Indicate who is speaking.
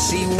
Speaker 1: Si